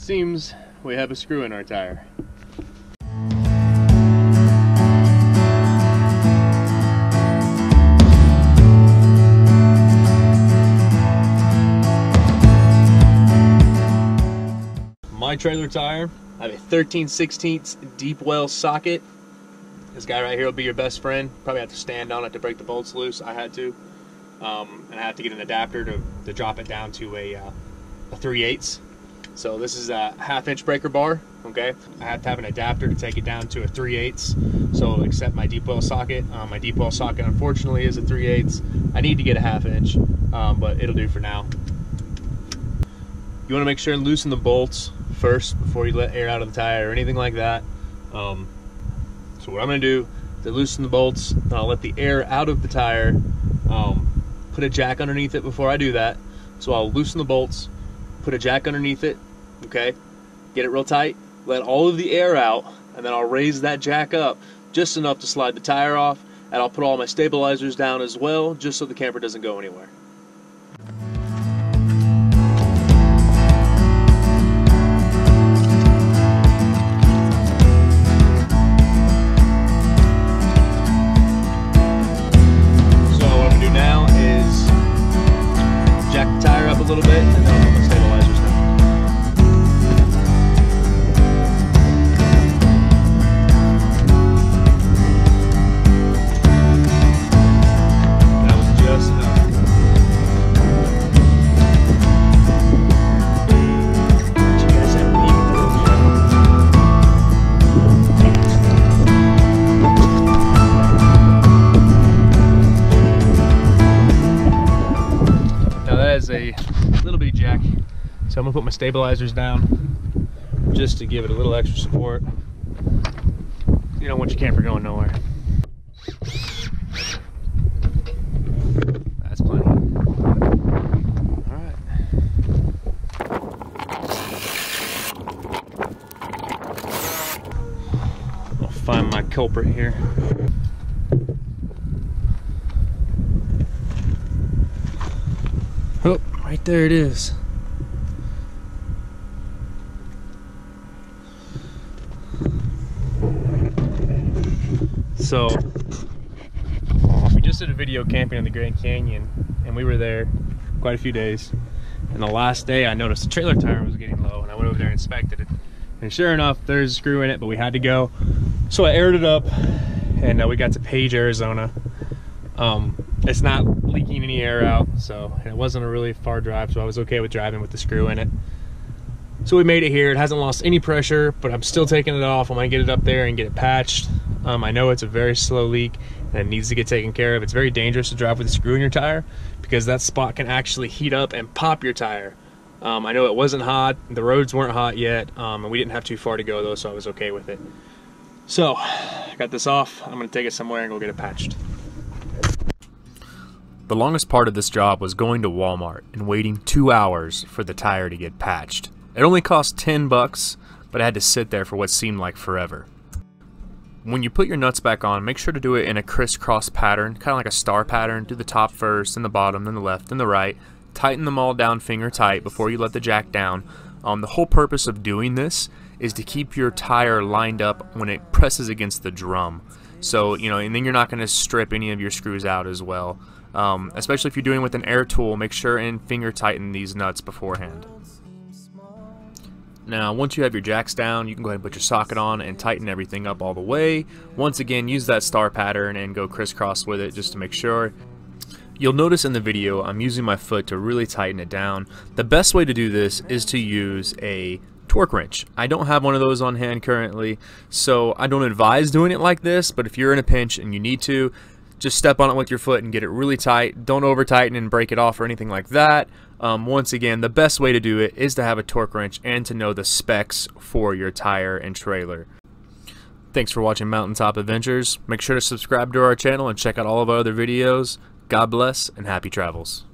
seems we have a screw in our tire. My trailer tire, I have a 13 16 deep well socket. This guy right here will be your best friend. Probably have to stand on it to break the bolts loose. I had to. Um, and I have to get an adapter to, to drop it down to a, uh, a 3 8 so this is a half inch breaker bar, okay? I have to have an adapter to take it down to a 3 8 so except my deep well socket. Um, my deep well socket unfortunately is a 3 8 I need to get a half inch, um, but it'll do for now. You wanna make sure and loosen the bolts first before you let air out of the tire or anything like that. Um, so what I'm gonna do to loosen the bolts, and I'll let the air out of the tire, um, put a jack underneath it before I do that. So I'll loosen the bolts, put a jack underneath it, okay? Get it real tight, let all of the air out, and then I'll raise that jack up just enough to slide the tire off, and I'll put all my stabilizers down as well, just so the camper doesn't go anywhere. Is a little bitty jack. So I'm gonna put my stabilizers down just to give it a little extra support. You don't want your camper going nowhere. That's plenty. Alright. I'll find my culprit here. Right there it is. So, we just did a video camping in the Grand Canyon, and we were there quite a few days. And the last day, I noticed the trailer tire was getting low, and I went over there and inspected it. And sure enough, there's a screw in it, but we had to go. So I aired it up, and uh, we got to Page, Arizona. Um, it's not leaking any air out, so it wasn't a really far drive, so I was okay with driving with the screw in it. So we made it here. It hasn't lost any pressure, but I'm still taking it off. I'm gonna get it up there and get it patched. Um, I know it's a very slow leak and it needs to get taken care of. It's very dangerous to drive with a screw in your tire because that spot can actually heat up and pop your tire. Um, I know it wasn't hot, the roads weren't hot yet, um, and we didn't have too far to go though, so I was okay with it. So, I got this off. I'm gonna take it somewhere and go get it patched. The longest part of this job was going to Walmart and waiting two hours for the tire to get patched. It only cost 10 bucks, but I had to sit there for what seemed like forever. When you put your nuts back on, make sure to do it in a crisscross pattern, kind of like a star pattern. Do the top first, then the bottom, then the left, then the right. Tighten them all down finger tight before you let the jack down. Um, the whole purpose of doing this is to keep your tire lined up when it presses against the drum. So, you know, and then you're not going to strip any of your screws out as well. Um, especially if you're doing it with an air tool, make sure and finger tighten these nuts beforehand. Now, once you have your jacks down, you can go ahead and put your socket on and tighten everything up all the way. Once again, use that star pattern and go crisscross with it just to make sure. You'll notice in the video, I'm using my foot to really tighten it down. The best way to do this is to use a torque wrench. I don't have one of those on hand currently, so I don't advise doing it like this, but if you're in a pinch and you need to, just step on it with your foot and get it really tight. Don't over tighten and break it off or anything like that. Um, once again, the best way to do it is to have a torque wrench and to know the specs for your tire and trailer. Thanks for watching Mountaintop Adventures. Make sure to subscribe to our channel and check out all of our other videos. God bless and happy travels.